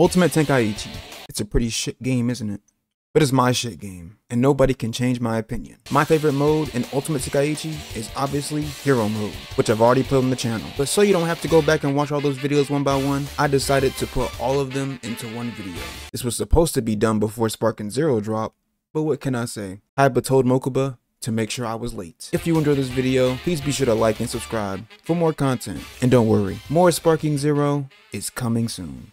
Ultimate Tenkaichi. It's a pretty shit game, isn't it? But it's my shit game, and nobody can change my opinion. My favorite mode in Ultimate Tenkaichi is obviously Hero Mode, which I've already put on the channel. But so you don't have to go back and watch all those videos one by one, I decided to put all of them into one video. This was supposed to be done before Sparking Zero dropped, but what can I say? I told Mokuba to make sure I was late. If you enjoyed this video, please be sure to like and subscribe for more content. And don't worry, more Sparking Zero is coming soon.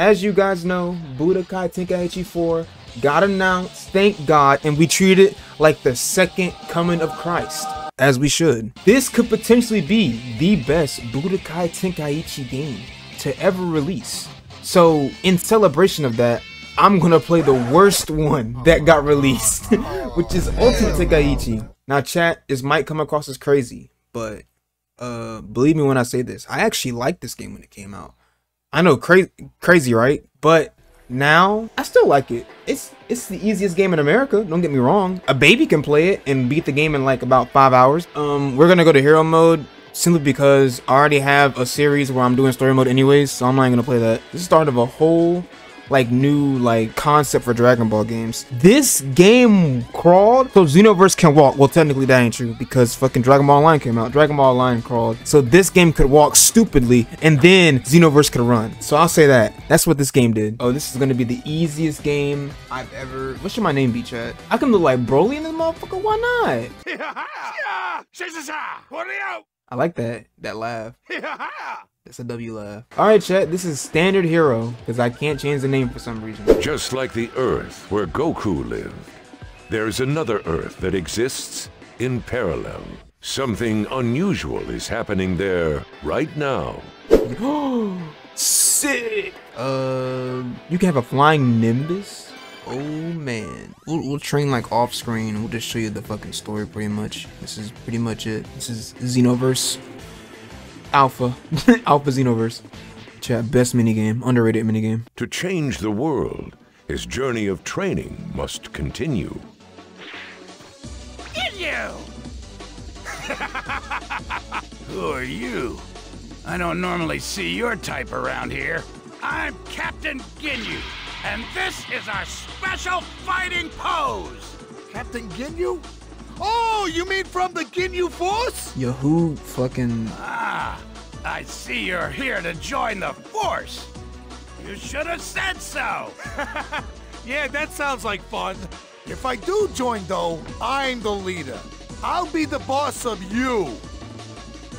As you guys know, Budokai Tenkaichi 4 got announced, thank God, and we treat it like the second coming of Christ. As we should. This could potentially be the best Budokai Tenkaichi game to ever release. So, in celebration of that, I'm gonna play the worst one that got released, which is Ultimate Tenkaichi. Now, chat, this might come across as crazy, but uh, believe me when I say this, I actually liked this game when it came out. I know, crazy, crazy, right? But now I still like it. It's it's the easiest game in America. Don't get me wrong. A baby can play it and beat the game in like about five hours. Um, we're gonna go to hero mode simply because I already have a series where I'm doing story mode anyways, so I'm not gonna play that. This is the start of a whole like new like concept for Dragon Ball games. This game crawled so Xenoverse can walk. Well, technically that ain't true because fucking Dragon Ball Online came out. Dragon Ball Online crawled. So this game could walk stupidly and then Xenoverse could run. So I'll say that. That's what this game did. Oh, this is gonna be the easiest game I've ever. What should my name be, chat? I can look like Broly in this motherfucker. Why not? I like that. That laugh. That's a W laugh. Alright, chat, this is Standard Hero, because I can't change the name for some reason. Just like the Earth where Goku lived, there's another Earth that exists in parallel. Something unusual is happening there right now. Oh Sick! Uh, you can have a flying Nimbus? Oh man. We'll, we'll train like off screen we'll just show you the fucking story pretty much. This is pretty much it. This is Xenoverse. Alpha. Alpha Xenoverse. Chat, best minigame. Underrated minigame. To change the world, his journey of training must continue. Ginyu! Who are you? I don't normally see your type around here. I'm Captain Ginyu, and this is our special fighting pose! Captain Ginyu? Oh, you mean from the Ginyu Force? Yahoo fucking Ah, I see you're here to join the Force. You should have said so. Yeah, that sounds like fun. If I do join, though, I'm the leader. I'll be the boss of you.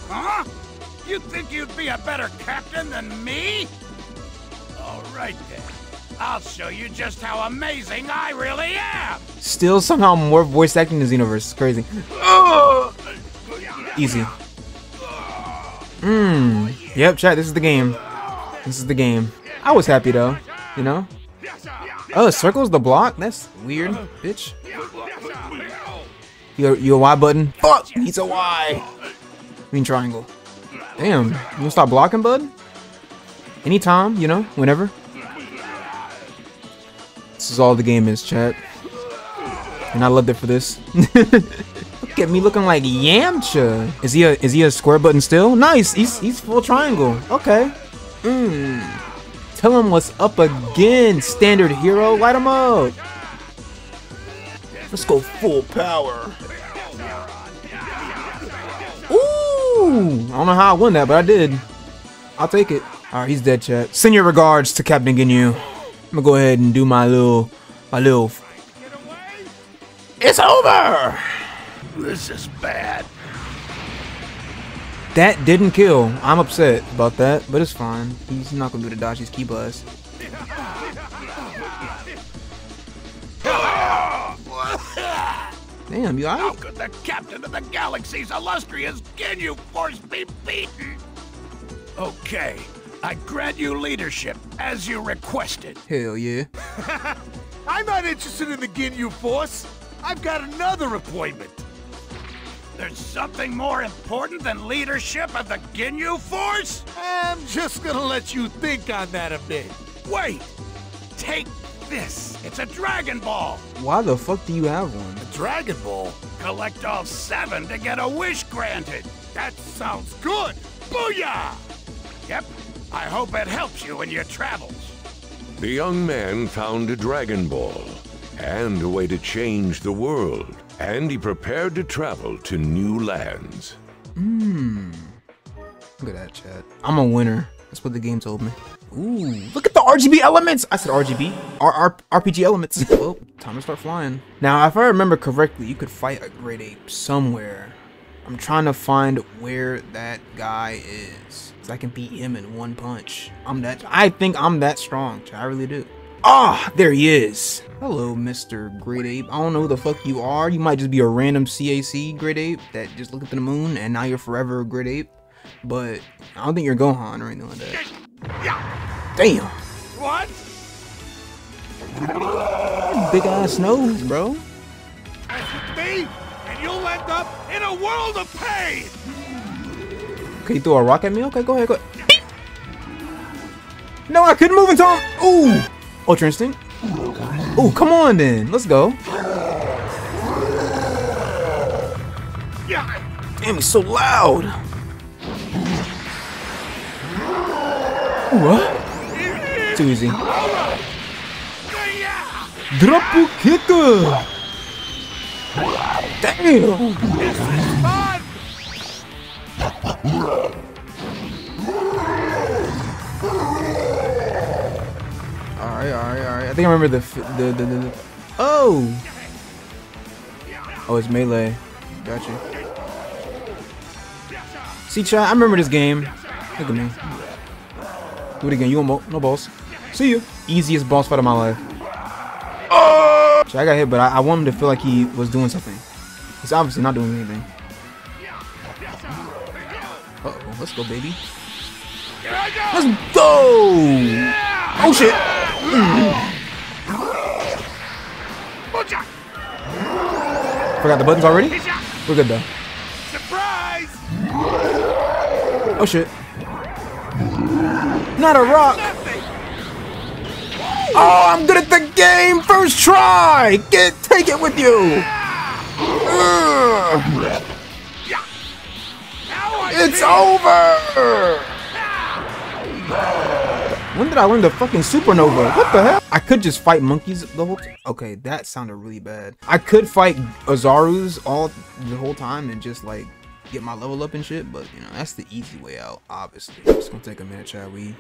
Huh? You think you'd be a better captain than me? All right then. I'll show you just how amazing I really am. Still somehow more voice acting than Xenoverse. It's crazy. Oh. Easy. Mmm. Yep, chat, this is the game. This is the game. I was happy though, you know? Oh, circle's the block? That's weird, bitch. You you a Y button? Fuck! He's a Y! I mean triangle. Damn, you gonna stop blocking, bud? Anytime, you know, whenever. This is all the game is, chat. And I loved it for this. Look at me looking like Yamcha. Is he a is he a square button still? Nice. He's he's full triangle. Okay. Mmm. Tell him what's up again, standard hero. Light him up. Let's go full power. Ooh. I don't know how I won that, but I did. I'll take it. Alright, he's dead, chat. Send your regards to Captain Ginyu. I'm gonna go ahead and do my little my little It's over! This is bad. That didn't kill. I'm upset about that, but it's fine. He's not gonna do the Dachi's key buzz. Damn, you How could the captain of the galaxy's illustrious Ginyu Force be beaten? Okay, I grant you leadership as you requested. Hell yeah. I'm not interested in the Ginyu Force. I've got another appointment. There's something more important than leadership of the Ginyu Force? I'm just gonna let you think on that a bit. Wait! Take this. It's a Dragon Ball. Why the fuck do you have one? A Dragon Ball? Collect all seven to get a wish granted. That sounds good. Booyah! Yep. I hope it helps you in your travels. The young man found a Dragon Ball and a way to change the world, and he prepared to travel to new lands. Mmm. Look at that, chat. I'm a winner. That's what the game told me. Ooh, look at the RGB elements. I said RGB. R, R RPG elements. well, time to start flying. Now, if I remember correctly, you could fight a great ape somewhere. I'm trying to find where that guy is. Cause I can beat him in one punch. I'm that. I think I'm that strong. I really do. Ah, there he is. Hello, Mr. Great Ape. I don't know who the fuck you are. You might just be a random CAC Great Ape that just looked up to the moon and now you're forever a Great Ape. But I don't think you're Gohan or anything like that. Damn. What? Big ass nose, bro. With me, and you'll end up in a world of pain! Okay, you throw a rock at me? Okay, go ahead, go. No, I couldn't move in time. Ooh. Ultra Instinct. Ooh, come on then. Let's go. Damn, he's so loud. What? Too easy. Drop kicker. Damn. This is fun! Alright, alright, alright. I think I remember the, f- the, the, the, Oh! Oh, it's melee. Gotcha. See, chat, I remember this game. Look at me. Do it again. You want mo- no balls? See you. Easiest boss fight of my life. Oh! I got hit, but I, I want him to feel like he was doing something. He's obviously not doing anything. Let's go, baby. Here I go! Let's go! Oh shit! Booja! Forgot the buttons already? We're good though. Surprise! Oh shit. Not a rock. Oh, I'm good at the game. First try. Get, take it with you. Ugh. It's over. When did I learn the fucking supernova? What the hell? I could just fight monkeys the whole time. Okay, that sounded really bad. I could fight Oozarus all the whole time and just like get my level up and shit, but you know, that's the easy way out, obviously. It's gonna take a minute, Chad. We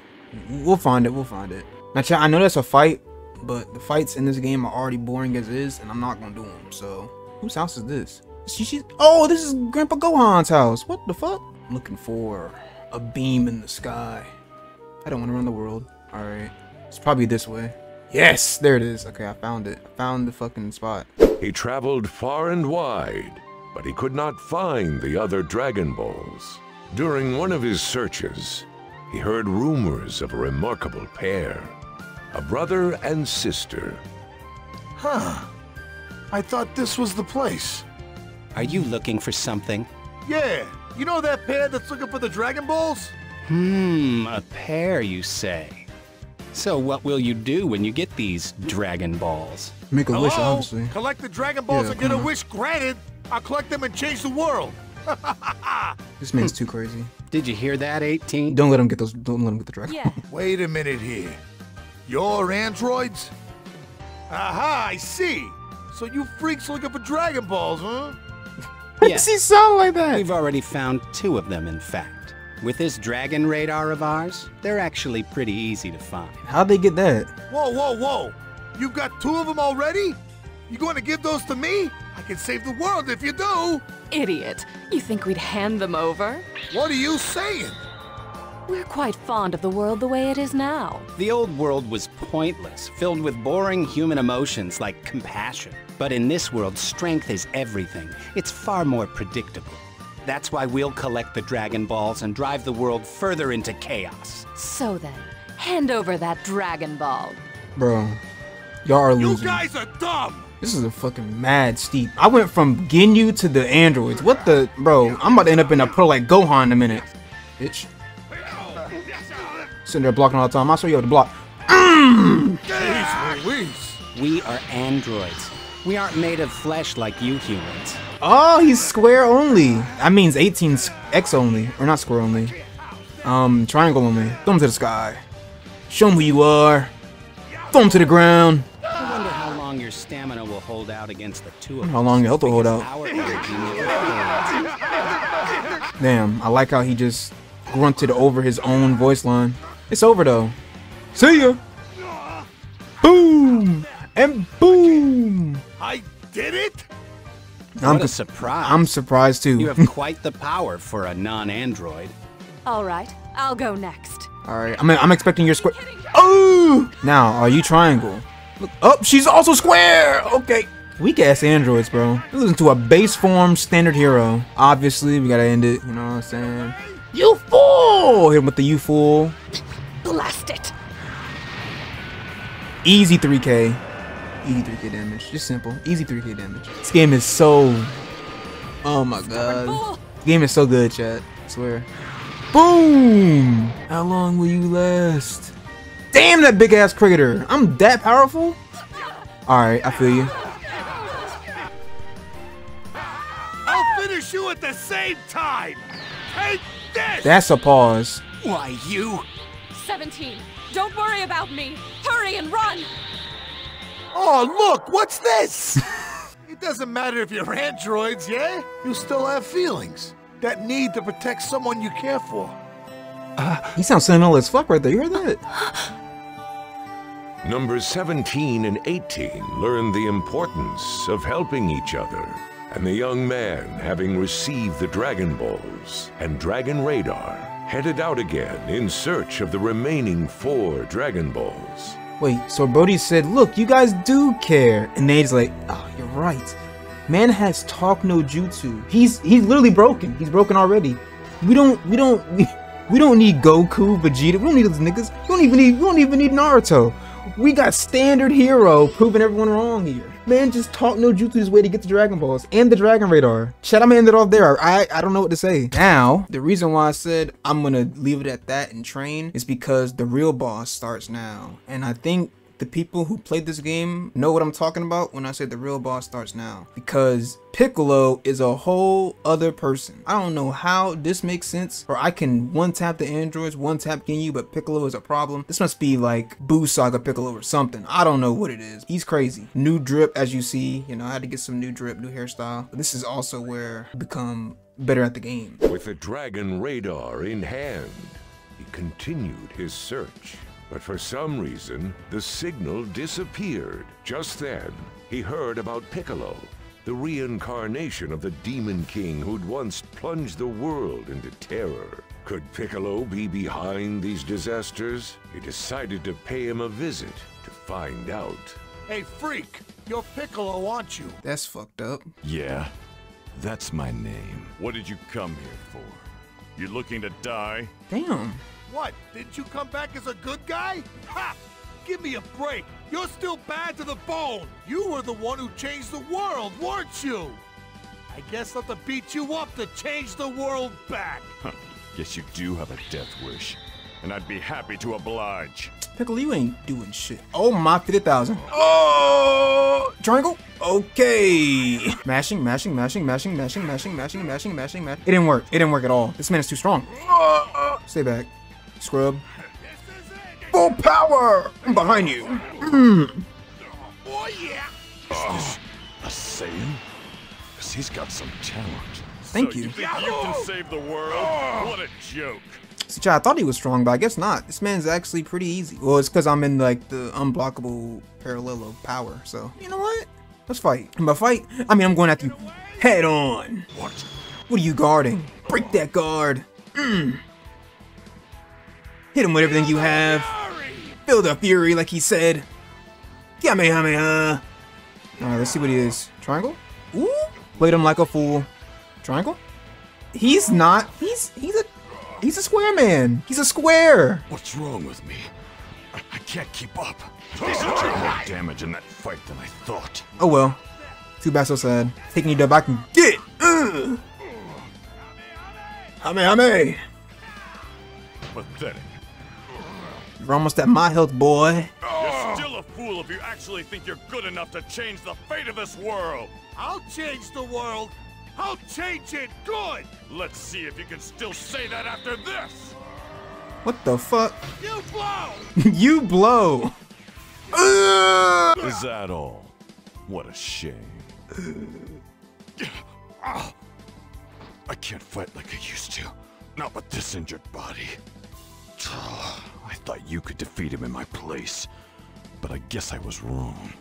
we'll find it, we'll find it. Now Chad, I know that's a fight, but the fights in this game are already boring as is, and I'm not gonna do them. So whose house is this? She, she, oh, this is Grandpa Gohan's house. What the fuck? I'm looking for a beam in the sky. I don't want to run the world. Alright. It's probably this way. Yes! There it is. Okay, I found it. I found the fucking spot. He traveled far and wide, but he could not find the other Dragon Balls. During one of his searches, he heard rumors of a remarkable pair a brother and sister. Huh. I thought this was the place. Are you looking for something? Yeah, you know that pair that's looking for the Dragon Balls? Hmm, a pair, you say? So, what will you do when you get these Dragon Balls? Make a Hello? wish, obviously. Collect the Dragon Balls Yeah, and get a on. wish granted. I'll collect them and change the world. This man's too crazy. Did you hear that, 18? Don't let him get those. Don't let him get the dragon. Yeah. Wait a minute here. You're androids? Aha, I see. So you freaks looking for Dragon Balls, huh? Does he sound like that? We've already found two of them, in fact. With this dragon radar of ours, they're actually pretty easy to find. How'd they get that? Whoa, whoa, whoa. You've got two of them already? You going to give those to me? I can save the world if you do. Idiot. You think we'd hand them over? What are you saying? We're quite fond of the world the way it is now. The old world was pointless, filled with boring human emotions like compassion. But in this world, strength is everything. It's far more predictable. That's why we'll collect the Dragon Balls and drive the world further into chaos. So then, hand over that Dragon Ball. Bro. Y'all are losing. You guys are dumb! This is a fucking mad steep. I went from Ginyu to the androids. What the bro? I'm about to end up in a pro like Gohan in a minute. Bitch. Sitting there blocking all the time. I'll show you how to block. Jeez Louise. We are androids. We aren't made of flesh like you humans. Oh, he's square only. That means 18 X only. Or not square only. Um, triangle only. Thumb to the sky. Show 'em who you are. Throw him to the ground. I wonder how long your stamina will hold out against the two of us. How long your health will hold out. Our energy never fades. Damn, I like how he just grunted over his own voice line. It's over though. See ya. Boom and boom. I did it? I'm what a surprise. I'm surprised too. You have quite the power for a non-android. All right, I'll go next. All right, I'm I'm expecting your square. Oh, now are you triangle? Look, oh, she's also square. Okay, weak ass androids, bro. Listen to a base form standard hero. Obviously, we gotta end it. You know what I'm saying? You fool! Hit him with the you fool. Blast it! Easy 3k. Easy 3k damage. Just simple. Easy 3k damage. This game is so. Oh my god. This game is so good, chat. I swear. Boom! How long will you last? Damn that big ass cricketer. I'm that powerful? Alright, I feel you. I'll finish you at the same time. Take this! That's a pause. Why, you? 17. Don't worry about me. Hurry and run! Oh, look, what's this? it doesn't matter if you're androids, yeah? You still have feelings. That need to protect someone you care for. Uh, He sounds sentimental as fuck right there. You heard that? Numbers 17 and 18 learned the importance of helping each other. And the young man, having received the Dragon Balls and Dragon Radar, headed out again in search of the remaining four Dragon Balls. Wait, so Brody said, look, you guys do care. And Nate's like, oh, you're right. Man has talk no jutsu. He's he's literally broken. He's broken already. We don't we don't we, we don't need Goku, Vegeta. We don't need those niggas. We don't even need we don't even need Naruto. We got standard hero proving everyone wrong here. Man just talk no jutsu his way to get the Dragon Balls and the Dragon Radar. Shit, I'm gonna end it off there. I I don't know what to say. Now, the reason why I said I'm gonna leave it at that and train is because the real boss starts now. And I think the people who played this game know what I'm talking about when I say the real boss starts now. Because Piccolo is a whole other person. I don't know how this makes sense, or I can one tap the androids, one tap Ginyu, but Piccolo is a problem. This must be like Boo Saga Piccolo or something. I don't know what it is. He's crazy. New drip, as you see. You know, I had to get some new drip, new hairstyle. This is also where I become better at the game. With the Dragon Radar in hand, he continued his search. But for some reason, the signal disappeared. Just then, he heard about Piccolo, the reincarnation of the Demon King who'd once plunged the world into terror. Could Piccolo be behind these disasters? He decided to pay him a visit to find out. Hey, freak, you're Piccolo, aren't you? That's fucked up. Yeah, that's my name. What did you come here for? You looking to die? Damn. What? Didn't you come back as a good guy? Ha! Give me a break. You're still bad to the bone. You were the one who changed the world, weren't you? I guess I'll have to beat you up to change the world back. Huh. Guess you do have a death wish. And I'd be happy to oblige. Pickle, you ain't doing shit. Oh my 50,000. Oh! Triangle? Okay. Mashing, mashing, mashing, mashing, mashing, mashing, mashing, mashing, mashing, mashing. It didn't work. It didn't work at all. This man is too strong. Uh, uh. Stay back. Scrub. Full power! I'm behind you. Mm. Oh, yeah. A Saiyan? Because he's got some talent. Thank so you. you think you can save the world? What a joke. See, I thought he was strong, but I guess not. This man's actually pretty easy. Well, it's because I'm in like the unblockable parallel of power. So, you know what? Let's fight. I'm gonna fight. I mean, I'm going after you head on. What? What are you guarding? Break that guard. Mm. Hit him with everything you have. Feel the fury, like he said. Kamehameha. Alright, let's see what he is. Triangle? Ooh. Played him like a fool. Triangle? He's not. He's he's a he's a square man. He's a square. What's wrong with me? I, I can't keep up. This did more damage in that fight than I thought. Oh well. Too bad, so sad. Taking you dub I can get. Ugh. Hame Pathetic. You're almost at my health, boy. You're still a fool if you actually think you're good enough to change the fate of this world. I'll change the world. I'll change it good. Let's see if you can still say that after this. What the fuck? You blow. you blow. Is that all? What a shame. I can't fight like I used to. Not with this injured body. I thought you could defeat him in my place. But I guess I was wrong.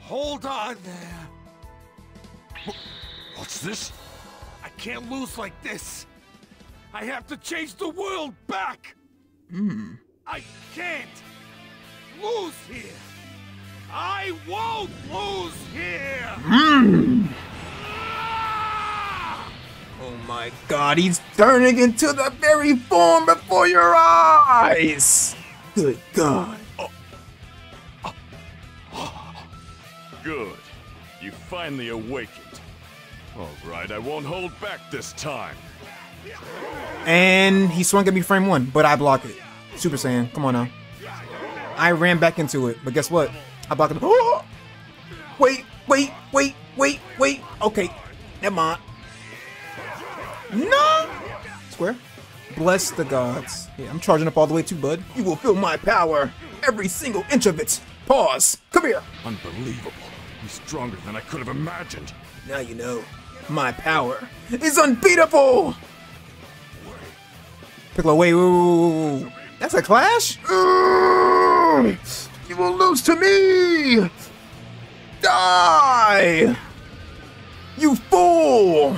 Hold on there. What's this? I can't lose like this. I have to change the world back. Hmm. I can't lose here. I won't lose here. Oh my god, he's turning into the very form before your eyes! Good god. Good. You finally awakened. All right, I won't hold back this time. And he swung at me frame one, but I blocked it. Super Saiyan, come on now. I ran back into it, but guess what? I blocked it. Oh! Wait, wait, wait, wait, wait. Okay, never mind. No! Square. Bless the gods. Yeah, I'm charging up all the way too, bud. You will feel my power. Every single inch of it. Pause. Come here. Unbelievable. He's stronger than I could have imagined. Now you know. My power is unbeatable! Piccolo, wait, wait. That's a clash? You will lose to me! Die! You fool!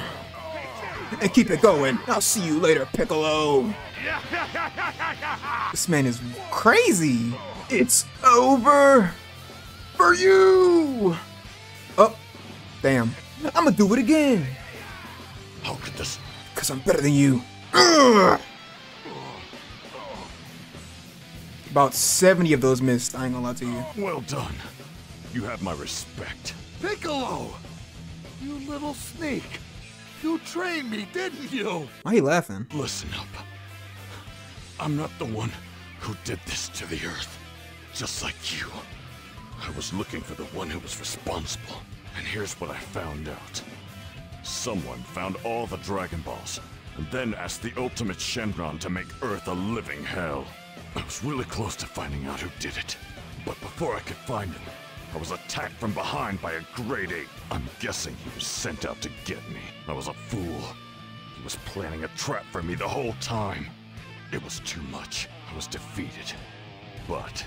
And keep it going. I'll see you later, Piccolo. This man is crazy. It's over for you. Oh, damn. I'm gonna do it again. How could this? Cause I'm better than you. Ugh. About 70 of those missed, I ain't gonna lie to you. Well done. You have my respect. Piccolo! You little sneak. You trained me, didn't you? Why you laughing? Listen up. I'm not the one who did this to the Earth. Just like you. I was looking for the one who was responsible. And here's what I found out. Someone found all the Dragon Balls, and then asked the ultimate Shenron to make Earth a living hell. I was really close to finding out who did it. But before I could find him, I was attacked from behind by a great ape. I'm guessing he was sent out to get me. I was a fool. He was planning a trap for me the whole time. It was too much. I was defeated. But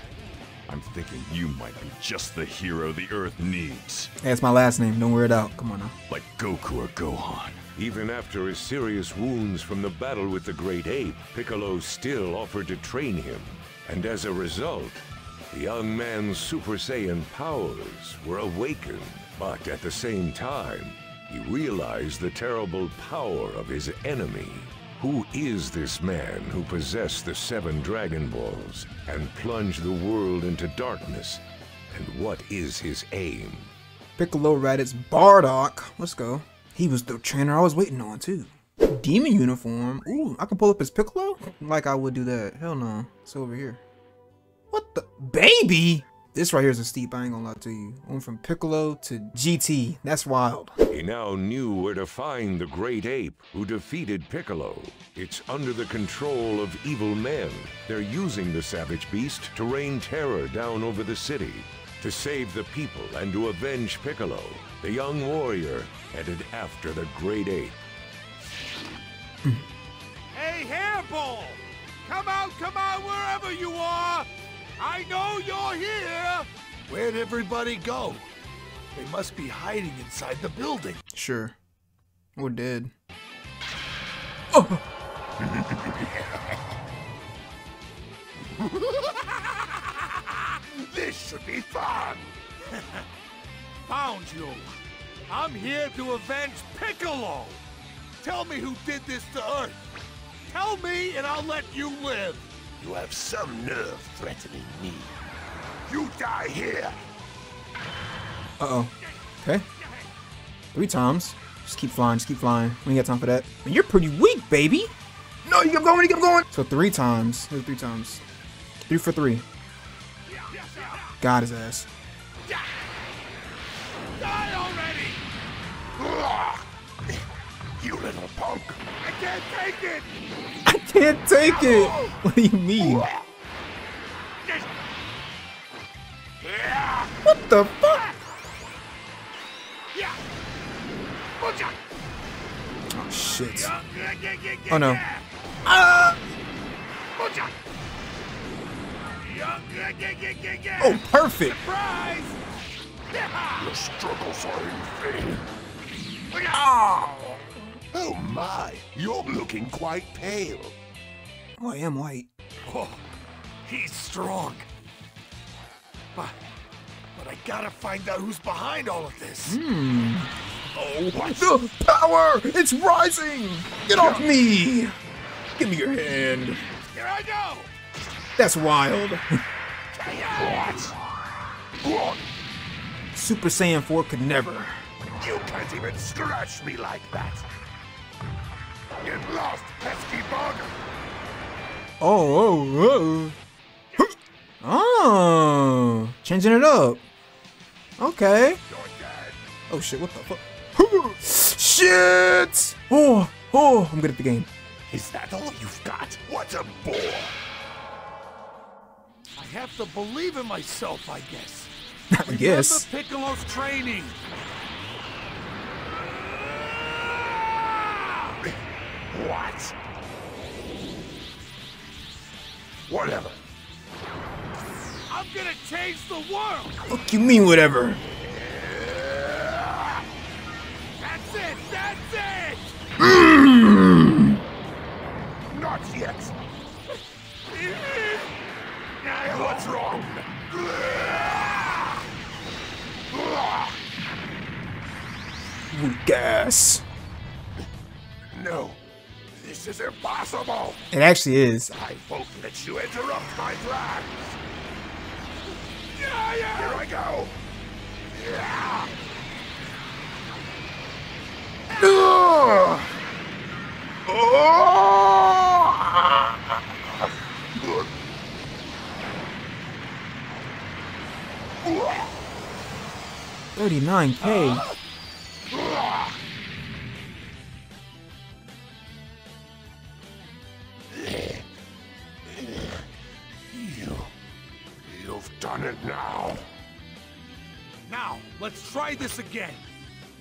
I'm thinking you might be just the hero the Earth needs. Hey, it's my last name. Don't wear it out. Come on now. Like Goku or Gohan. Even after his serious wounds from the battle with the Great Ape, Piccolo still offered to train him. And as a result, the young man's Super Saiyan powers were awakened. But at the same time, he realized the terrible power of his enemy. Who is this man who possessed the seven Dragon Balls and plunged the world into darkness? And what is his aim? Piccolo Raditz Bardock. Let's go. He was the trainer I was waiting on, too. Demon uniform. Ooh, I can pull up his Piccolo? Like I would do that. Hell no. It's over here. What the? Baby? This right here is a steep, I ain't gonna lie to you. Went from Piccolo to GT. That's wild. He now knew where to find the Great Ape who defeated Piccolo. It's under the control of evil men. They're using the Savage Beast to rain terror down over the city. To save the people and to avenge Piccolo, the young warrior headed after the Great Ape. Hey, Hairball! Come out, come out, wherever you are! I know you're here! Where'd everybody go? They must be hiding inside the building. Sure. Or dead. This should be fun! Found you! I'm here to avenge Piccolo! Tell me who did this to Earth! Tell me and I'll let you live! You have some nerve threatening me. You die here! Uh-oh. Okay. Three times. Just keep flying, just keep flying. We ain't got time for that. And you're pretty weak, baby! No, you keep going, you keep going! So three times. Three times. Three for three. Got his ass. Die already! You little punk! I can't take it! I can't take it! What do you mean? What the fuck? Oh shit. Oh no. Ah! Oh, perfect. Surprise! Your struggles are in vain. Ah! Oh my, you're looking quite pale. Oh, I am white. Oh, he's strong. But, but I gotta find out who's behind all of this. Hmm. Oh, what the power? It's rising! Get off me! Give me your hand. Here I go! That's wild. What? Super Saiyan 4 could never. You can't even scratch me like that. Get lost, pesky bug. Oh, oh, oh. Oh, changing it up. Okay. Oh shit, what the fuck? Shit! Oh, oh, I'm good at the game. Is that all you've got? What a bore. I have to believe in myself, I guess. I guess. Remember Piccolo's training. What? Whatever. I'm gonna change the world. Fuck you mean whatever? That's it. That's it. Mm. Not yet. What's wrong? Weak ass. No, this is impossible. It actually is. I won't let you interrupt my plans. Here I go. Ugh. Thirty-nine K. You, you've done it now. Now, let's try this again.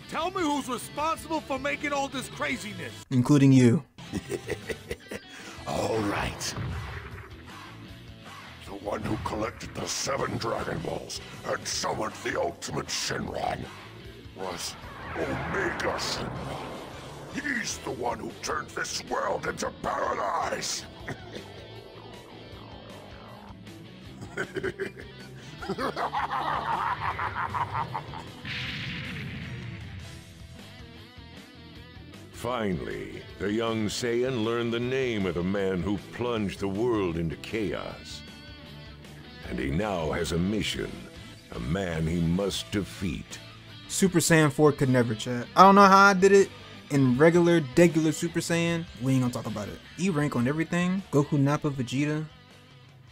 Tell me who's responsible for making all this craziness. Including you. All right. The one who collected the seven Dragon Balls and summoned the ultimate Shenron was Omega Shenron. He's the one who turned this world into paradise. Finally, the young Saiyan learned the name of the man who plunged the world into chaos. And he now has a mission, a man he must defeat. Super Saiyan 4 could never chat. I don't know how I did it in regular, regular Super Saiyan. We ain't gonna talk about it. E rank on everything. Goku, Nappa, Vegeta.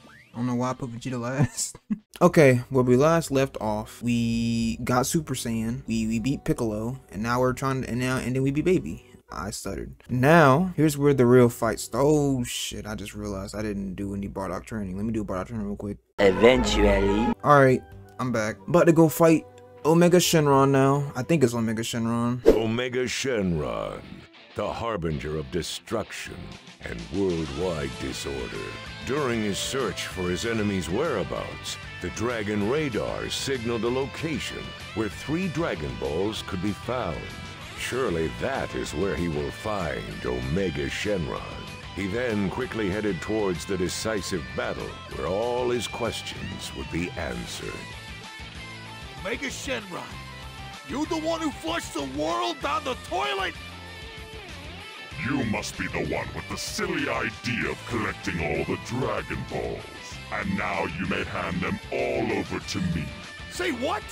I don't know why I put Vegeta last. okay, where we last left off, we got Super Saiyan. We we beat Piccolo, and now we're trying to, and now and then we beat Baby. I stuttered. Now, here's where the real fight starts. Oh shit, I just realized I didn't do any Bardock training. Let me do Bardock training real quick. Eventually. Alright, I'm back. About to go fight Omega Shenron now. I think it's Omega Shenron. Omega Shenron, the harbinger of destruction and worldwide disorder. During his search for his enemy's whereabouts, the Dragon Radar signaled a location where three Dragon Balls could be found. Surely that is where he will find Omega Shenron. He then quickly headed towards the decisive battle where all his questions would be answered. Omega Shenron, you the one who flushed the world down the toilet? You must be the one with the silly idea of collecting all the Dragon Balls. And now you may hand them all over to me. Say what?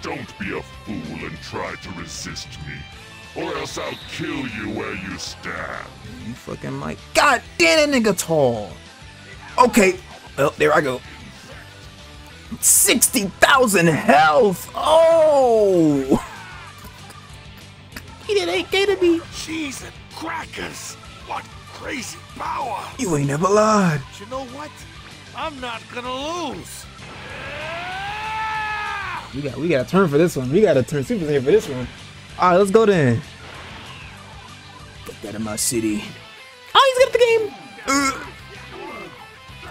Don't be a fool and try to resist me. Or else I'll kill you where you stand. You fucking might. God damn, that nigga tall. Okay. Well, there I go. 60,000 health. Oh. He did 8k to me. Cheese and crackers! What crazy power! You ain't never lied. But you know what? I'm not gonna lose. We got we got a turn for this one. We got a turn Super Saiyan for this one. All right, let's go then. Get that in my city. Oh, he's good at the game. Ugh.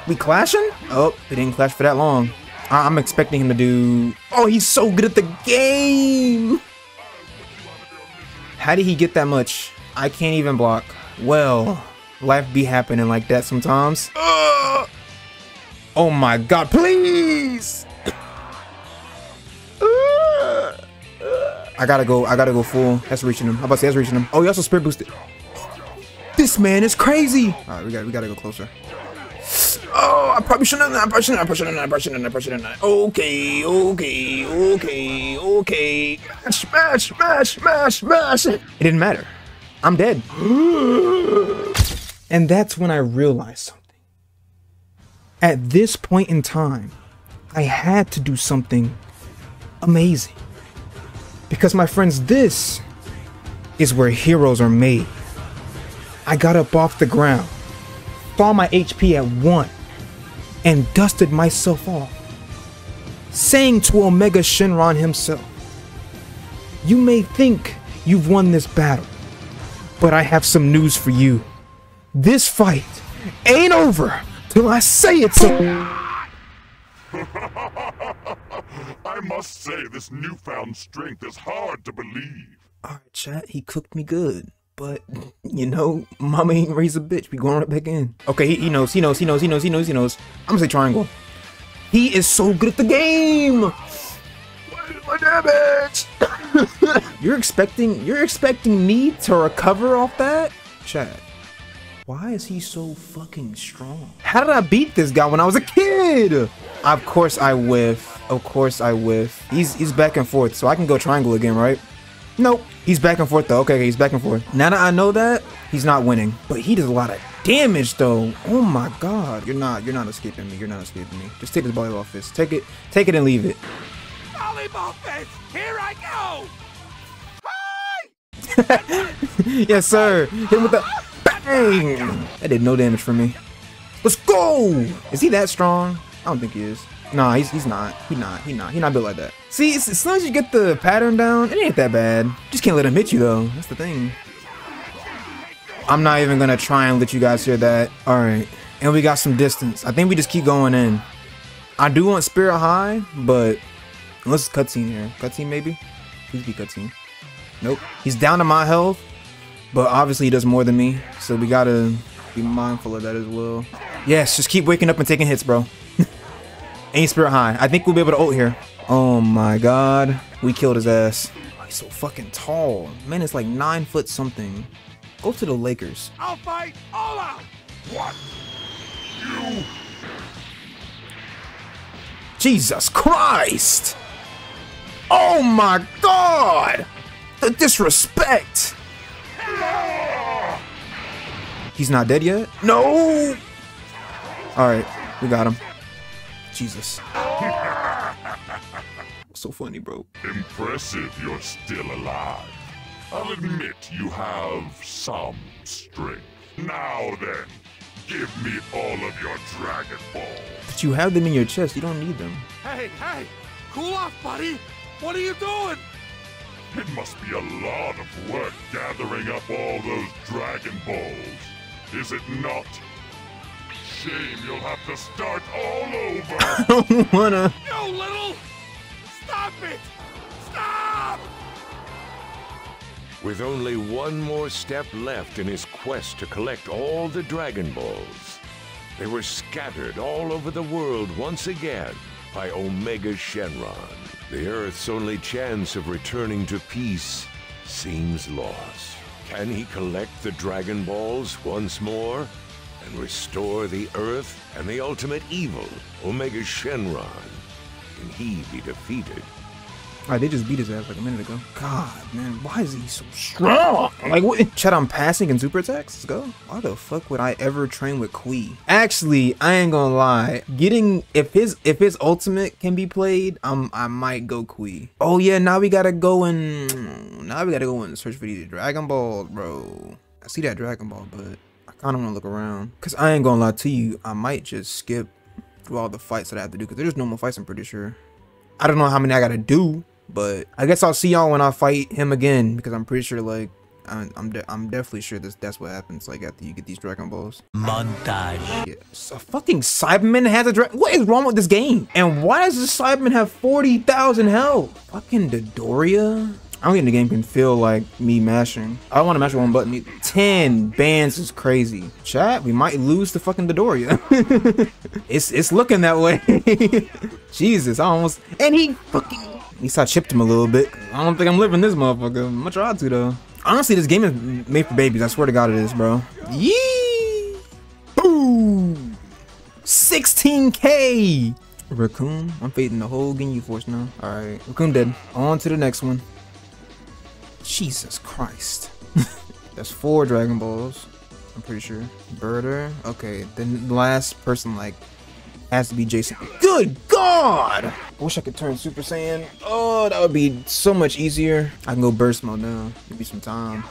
We clashing? Oh, it didn't clash for that long. I'm expecting him to do. Oh, he's so good at the game. How did he get that much? I can't even block. Well, life be happening like that sometimes. Oh my god, please! I gotta go, I gotta go full. That's reaching him. How about to say that's reaching him? Oh, he also spirit boosted. This man is crazy! Alright, we gotta we gotta go closer. Oh, I probably shouldn't have, I probably shouldn't have, I probably shouldn't have, I probably shouldn't have, I probably shouldn't. Okay, okay, okay, okay. Smash, smash, smash, smash, smash. It didn't matter. I'm dead. and that's when I realized something. At this point in time, I had to do something amazing. Because my friends, this is where heroes are made. I got up off the ground, saw my HP at one, and dusted myself off, saying to Omega Shenron himself, You may think you've won this battle, but I have some news for you. This fight ain't over till I say it's over. I must say, this newfound strength is hard to believe. Alright, chat, he cooked me good. But, you know, mama ain't raised a bitch. We going right back in. Okay, he, he knows, he knows, he knows, he knows, he knows, he knows. I'm gonna say triangle. He is so good at the game! What is my damage? you're expecting, you're expecting me to recover off that? Chat. Why is he so fucking strong? How did I beat this guy when I was a kid? Of course I whiff. Of course I whiff. He's he's back and forth, so I can go triangle again, right? Nope. He's back and forth though. Okay, okay, he's back and forth. Now that I know that, he's not winning. But he does a lot of damage though. Oh my god. You're not you're not escaping me. You're not escaping me. Just take this volleyball fist. Take it, take it and leave it. Volleyball fist, here I go! yes, sir. Hit him with the bang. That did no damage for me. Let's go. Is he that strong? I don't think he is. Nah, he's, he's not. He not. He not. He not built like that. See, as, long as you get the pattern down, it ain't that bad. Just can't let him hit you though. That's the thing. I'm not even gonna try and let you guys hear that. All right, and we got some distance. I think we just keep going in. I do want Spirit High, but unless it's cutscene here, cutscene maybe. Please be cutscene. Nope. He's down to my health, but obviously he does more than me, so we gotta be mindful of that as well. Yes, just keep waking up and taking hits, bro. Ain't Spirit High. I think we'll be able to ult here. Oh my god. We killed his ass. Oh, he's so fucking tall. Man, it's like nine foot something. Go to the Lakers. I'll fight all out! What? You? Jesus Christ! Oh my god! The disrespect! He's not dead yet? No! Alright, we got him. Jesus. so funny, bro. Impressive you're still alive. I'll admit you have some strength. Now then, give me all of your Dragon Balls. But you have them in your chest. You don't need them. Hey, hey! Cool off, buddy! What are you doing? It must be a lot of work gathering up all those Dragon Balls. Is it not? Shame you'll have to start all over. I don't wanna. You little... Stop it! Stop! With only one more step left in his quest to collect all the Dragon Balls, they were scattered all over the world once again by Omega Shenron. The Earth's only chance of returning to peace seems lost. Can he collect the Dragon Balls once more and restore the Earth and the ultimate evil, Omega Shenron? Can he be defeated? Alright, they just beat his ass like a minute ago. God, man, why is he so strong? Like, what? Chat, I'm passing in super attacks? Let's go. Why the fuck would I ever train with Kui? Actually, I ain't gonna lie. Getting, if his if his ultimate can be played, um, I might go Kui. Oh yeah, now we gotta go and, now we gotta go and search for these Dragon Balls, bro. I see that Dragon Ball, but I don't wanna look around. Cause I ain't gonna lie to you, I might just skip through all the fights that I have to do. Cause there's no more fights, I'm pretty sure. I don't know how many I gotta do, but I guess I'll see y'all when I fight him again because I'm pretty sure like I'm I'm, de I'm definitely sure this that's what happens like after you get these Dragon Balls. Montage. Yeah. So fucking Cyberman has a dragon. What is wrong with this game? And why does this Cyberman have 40,000 health? Fucking Dodoria? I don't think the game can feel like me mashing. I don't want to mash with one button. Either. 10 bands is crazy. Chat, we might lose the fucking Dodoria. it's it's looking that way. Jesus, I almost and he fucking at least I chipped him a little bit. I don't think I'm living this motherfucker. I'm gonna try to though. Honestly, this game is made for babies. I swear to God it is, bro. Yee! Boom! 16k! Recoome, I'm fading the whole Ginyu Force now. Alright, Recoome dead. On to the next one. Jesus Christ. That's four Dragon Balls. I'm pretty sure. Burter. Okay, then the last person, like, has to be Jason. Good God! I wish I could turn Super Saiyan. Oh, that would be so much easier. I can go burst mode now. Give me some time.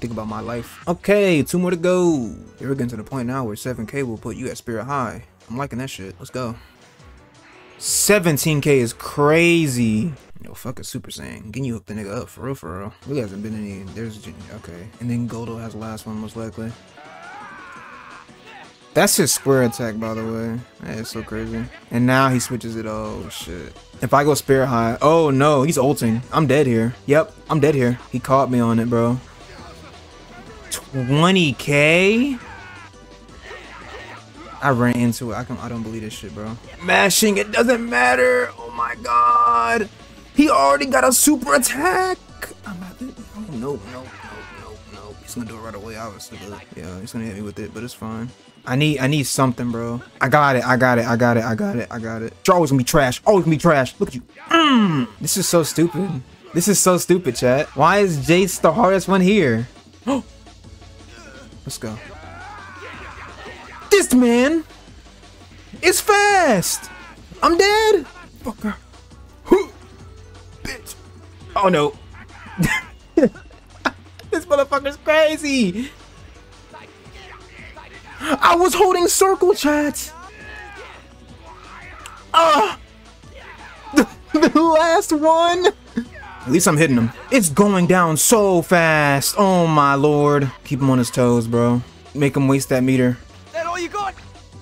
Think about my life. Okay, two more to go. Here we're getting to the point now where 7k will put you at Spirit High. I'm liking that shit. Let's go. 17k is crazy. Yo, fuck a Super Saiyan. Can you hook the nigga up for real, for real? Really hasn't been any. There's okay, and then Guldo has the last one most likely. That's his square attack, by the way. That is so crazy. And now he switches it. Oh, shit. If I go Spirit High. Oh, no. He's ulting. I'm dead here. Yep. I'm dead here. He caught me on it, bro. 20k? I ran into it. I can I don't believe this shit, bro. Mashing, it doesn't matter. Oh my god. He already got a super attack. I'm about to, oh, no, no, no, no, no. He's gonna do it right away, obviously. But yeah, he's gonna hit me with it, but it's fine. I need I need something, bro. I got it. I got it. I got it. I got it. I got it. You're always gonna be trash. Always gonna be trash. Look at you. Mm. This is so stupid. This is so stupid, chat. Why is Jeice the hardest one here? Let's go. This man is fast. I'm dead. Fucker. Oh no. this motherfucker's crazy. I was holding circle chat. Ah. The, the last one. At least I'm hitting him. It's going down so fast. Oh my lord. Keep him on his toes, bro. Make him waste that meter. That all you got?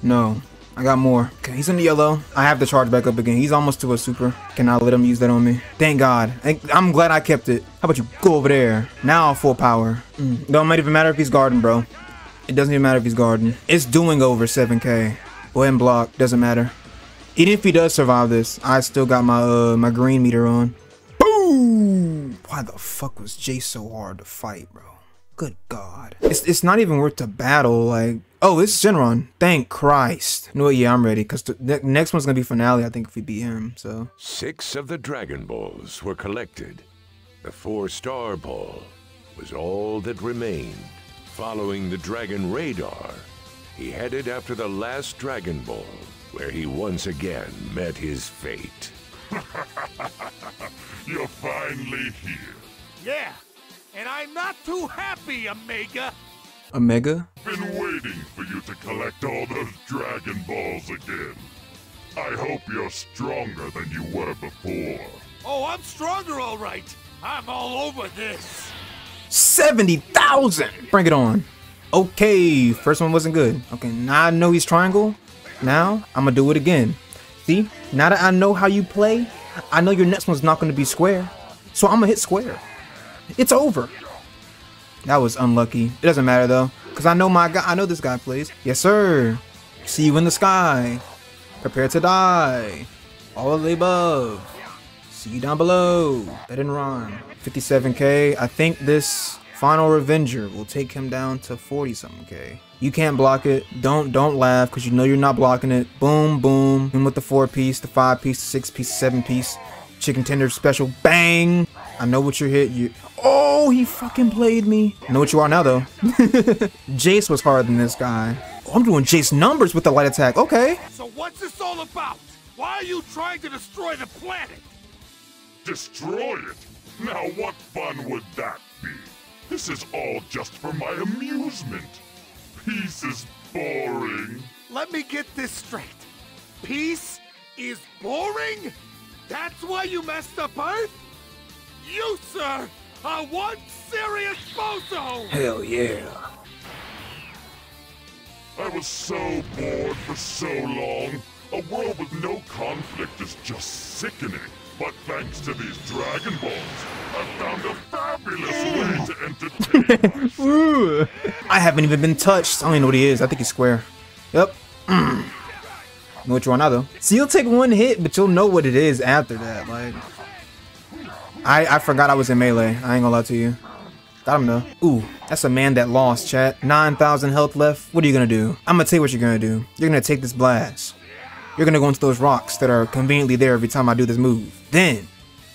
No. I got more. Okay, he's in the yellow. I have to charge back up again. He's almost to a super. Cannot let him use that on me. Thank God. I'm glad I kept it. How about you go over there? Now full power. Mm. Don't even matter if he's guarding, bro. It doesn't even matter if he's guarding. It's doing over 7k. Go and block. Doesn't matter. Even if he does survive this, I still got my uh my green meter on. Boom! Why the fuck was Jay so hard to fight, bro? Good God. It's, it's not even worth the battle. Like, oh, this is Shenron. Thank Christ. No, yeah, I'm ready. Because the ne next one's going to be finale, I think, if we beat him. So. Six of the Dragon Balls were collected. The four-star ball was all that remained. Following the Dragon Radar, he headed after the last Dragon Ball, where he once again met his fate. You're finally here. Yeah, and I'm not too happy, Omega. Omega? Been waiting for you to collect all those Dragon Balls again. I hope you're stronger than you were before. Oh, I'm stronger, all right. I'm all over this. 70,000! Bring it on. Okay, first one wasn't good. Okay, now I know he's triangle. Now, I'm gonna do it again. See, now that I know how you play, I know your next one's not gonna be square. So I'm gonna hit square. It's over. That was unlucky. It doesn't matter though, because I know my guy, I know this guy plays. Yes, sir. See you in the sky. Prepare to die. All of the above. See you down below. That didn't rhyme. 57k. I think this final Revenger will take him down to 40 something k. You can't block it. Don't don't laugh because you know you're not blocking it. Boom, boom. And with the four piece, the five piece, the six piece, the seven piece, chicken tender special. Bang! I know what you're hit. You. Oh, he fucking played me. I know what you are now though. Jeice was harder than this guy. Oh, I'm doing Jeice numbers with the light attack. Okay. So what's this all about? Why are you trying to destroy the planet? Destroy it? Now what fun would that be? This is all just for my amusement. Peace is boring. Let me get this straight. Peace is boring? That's why you messed up Earth? You, sir, are one serious bozo! Hell yeah. I was so bored for so long. A world with no conflict is just sickening. But thanks to these Dragon Balls, I've found a fabulous way to entertain Ooh. I haven't even been touched. I don't even know what he is. I think he's square. Yep. Mm. Know what you want now though. So you'll take one hit, but you'll know what it is after that. Like, I I forgot I was in melee. I ain't gonna lie to you. I Got him though. Ooh, that's a man that lost, chat. 9,000 health left. What are you gonna do? I'm gonna tell you what you're gonna do. You're gonna take this blast. You're gonna go into those rocks that are conveniently there every time I do this move. Then,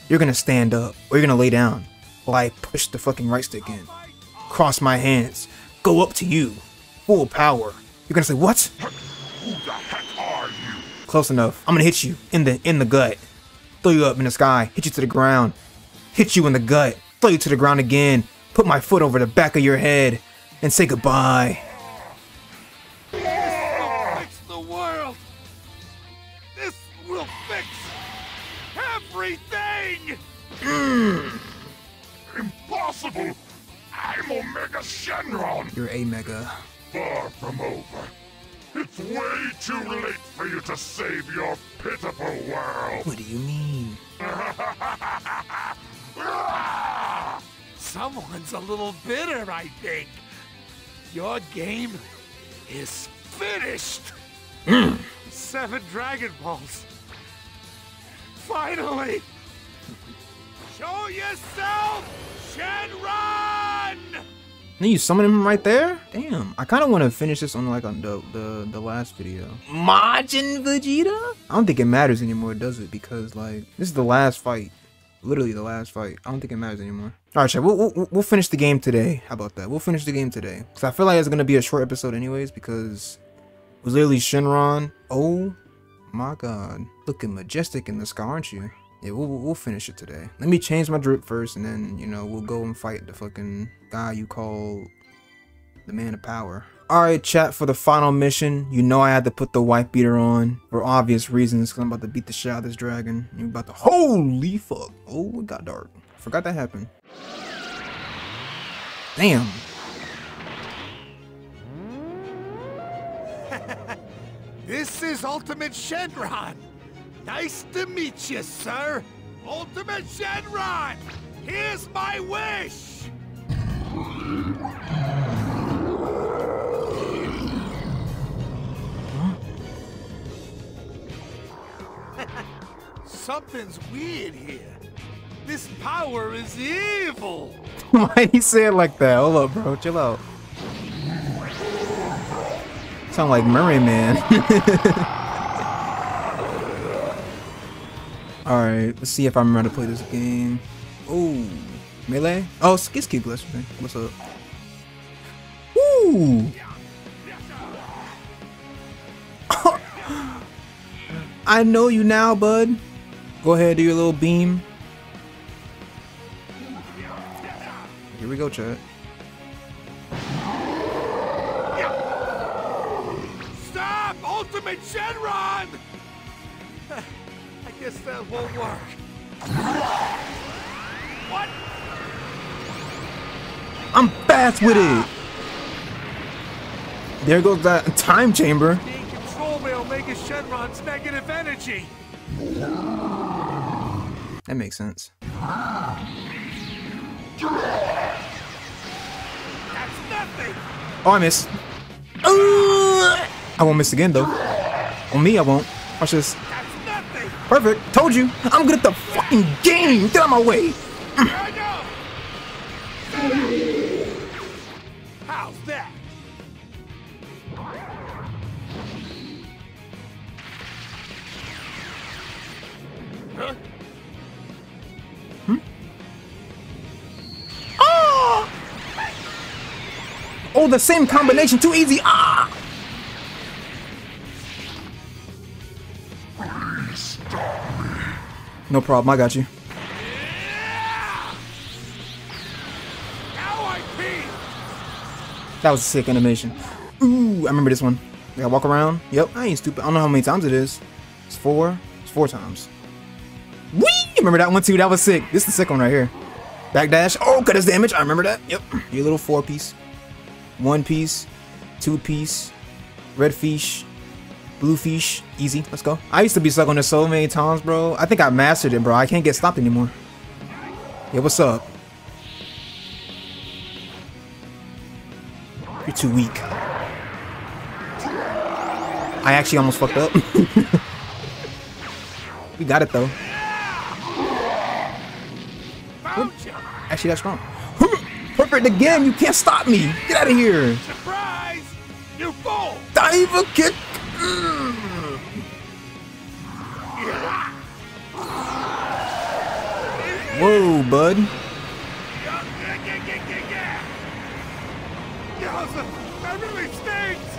you're gonna stand up, or you're gonna lay down, while I push the fucking right stick in. Cross my hands, go up to you, full power. You're gonna say, what? Who the heck are you? Close enough. I'm gonna hit you in the in the gut. Throw you up in the sky, hit you to the ground. Hit you in the gut, throw you to the ground again. Put my foot over the back of your head and say goodbye. Fix the world! This will fix everything! Mm. Impossible! I'm Omega Shenron! You're a mega. Far from over. It's way too late for you to save your pitiful world! What do you mean? Someone's a little bitter, I think. Your game is finished. Hmm. Seven Dragon Balls. Finally! Show yourself, Shenron! Then you summon him right there? Damn. I kind of want to finish this on like on the, the the last video. Majin Vegeta? I don't think it matters anymore, does it? Because like this is the last fight. Literally the last fight. I don't think it matters anymore. All right, chat. We'll, we'll we'll finish the game today. How about that? We'll finish the game today. Cause I feel like it's gonna be a short episode anyways. Because it was literally Shenron. Oh my God, looking majestic in the sky, aren't you? Yeah, we'll, we'll finish it today. Let me change my drip first, and then, you know, we'll go and fight the fucking guy you call the man of power. Alright, chat, for the final mission, you know I had to put the white beater on for obvious reasons, because I'm about to beat the shit out of this dragon. You're about to- Holy fuck! Oh, it got dark. Forgot that happened. Damn. This is Ultimate Shenron. Nice to meet you, sir. Ultimate Shenron! Here's my wish! Something's weird here. This power is evil. Why he say it like that? Hold up, bro. Chill out. Sound like Murray Man. Alright, let's see if I remember how to play this game. Oh, melee? Oh, Skis Keep. What's up? Ooh! I know you now, bud. Go ahead, do your little beam. We go, chat. Stop! Ultimate Shenron! I guess that won't work. What? I'm fast with it. There goes that time chamber. Being controlled by Omega Shenron's negative energy. That makes sense. Oh, I missed. I won't miss again though. On me, I won't. Watch this. Perfect. Told you. I'm good at the fucking game. Get out of my way. Mm. The same combination. Too easy. Ah! No problem. I got you. That was a sick animation. Ooh, I remember this one. I walk around. Yep, I ain't stupid. I don't know how many times it is. It's four. It's four times. Whee! Remember that one too? That was sick. This is the sick one right here. Backdash. Oh, cut his damage. I remember that. Yep. Your little four piece. One piece. Two piece. Red fish. Blue fish. Easy. Let's go. I used to be stuck on this so many times, bro. I think I mastered it, bro. I can't get stopped anymore. Yeah, what's up? You're too weak. I actually almost fucked up. we got it though. Actually, that's wrong. Perfect again. You can't stop me. Get out of here. Surprise! You fall! Diver kick. Whoa, bud. That really stinks!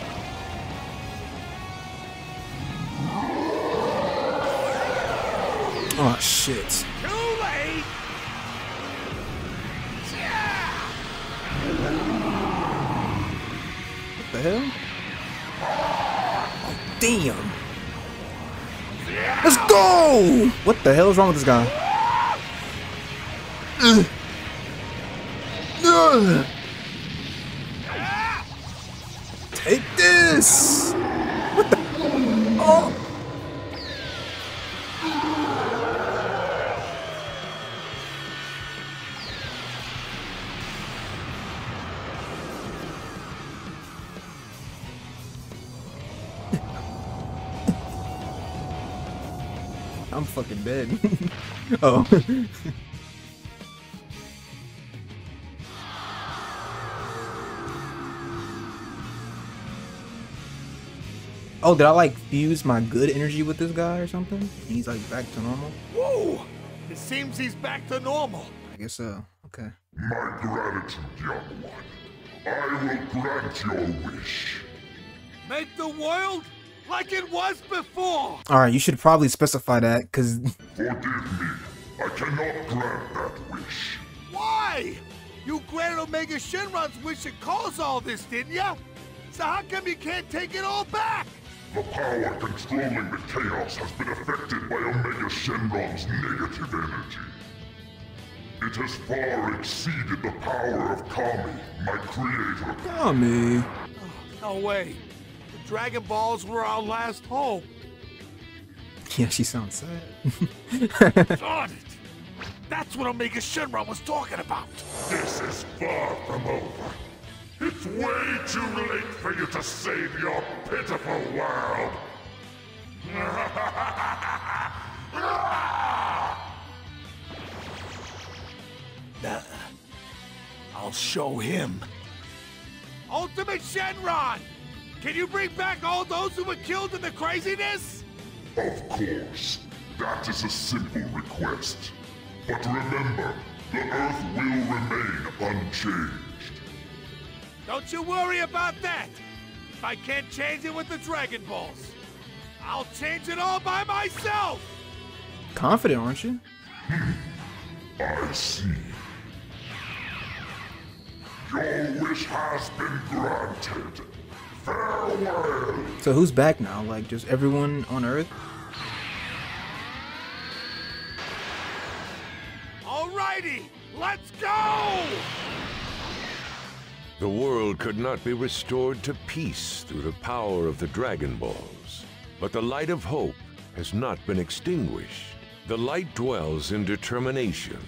Oh shit. The hell? Oh, damn. Let's go! What the hell is wrong with this guy? Ugh. Ugh. I'm fucking dead. oh. oh, did I like fuse my good energy with this guy or something? And he's like back to normal? Whoa! It seems he's back to normal. I guess so. Okay. My gratitude, young one. I will grant your wish. Make the world like it was before! Alright, you should probably specify that, because Forgive me. I cannot grant that wish. Why? You granted Omega Shenron's wish and caused all this, didn't ya? So how come you can't take it all back? The power controlling the chaos has been affected by Omega Shenron's negative energy. It has far exceeded the power of Kami, my creator. Kami? Oh, me. No way. The Dragon Balls were our last hope. Yeah, she sounds sad. Darn it! That's what Omega Shenron was talking about. This is far from over. It's way too late for you to save your pitiful world. Nah. I'll show him. Ultimate Shenron! Can you bring back all those who were killed in the craziness? Of course. That is a simple request. But remember, the Earth will remain unchanged. Don't you worry about that. If I can't change it with the Dragon Balls, I'll change it all by myself. Confident, aren't you? Hmm, I see. Your wish has been granted. Farewell. So who's back now? Like, just everyone on Earth? Alrighty, let's go! The world could not be restored to peace through the power of the Dragon Balls. But the light of hope has not been extinguished. The light dwells in determination,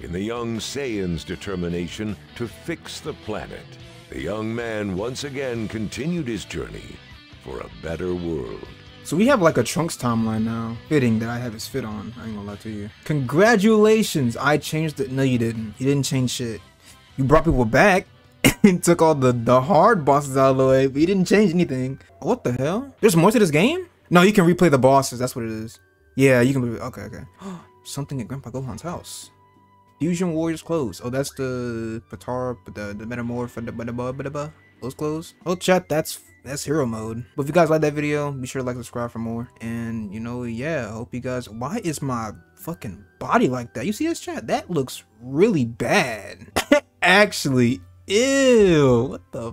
in the young Saiyan's determination to fix the planet. The young man once again continued his journey for a better world. So we have like a Trunks timeline now. Fitting that I have his fit on. I ain't gonna lie to you. Congratulations! I changed it. No, you didn't. You didn't change shit. You brought people back and took all the, the hard bosses out of the way, but you didn't change anything. What the hell? There's more to this game? No, you can replay the bosses. That's what it is. Yeah, you can. Okay, okay. Something at Grandpa Gohan's house. Fusion Warriors clothes. Oh, that's the Potara, the the Metamorph, the blah, those clothes. Oh, chat, that's that's hero mode. But if you guys like that video, be sure to like, subscribe for more. And you know, yeah, I hope you guys. Why is my fucking body like that? You see this chat? That looks really bad. Actually, ew. What the?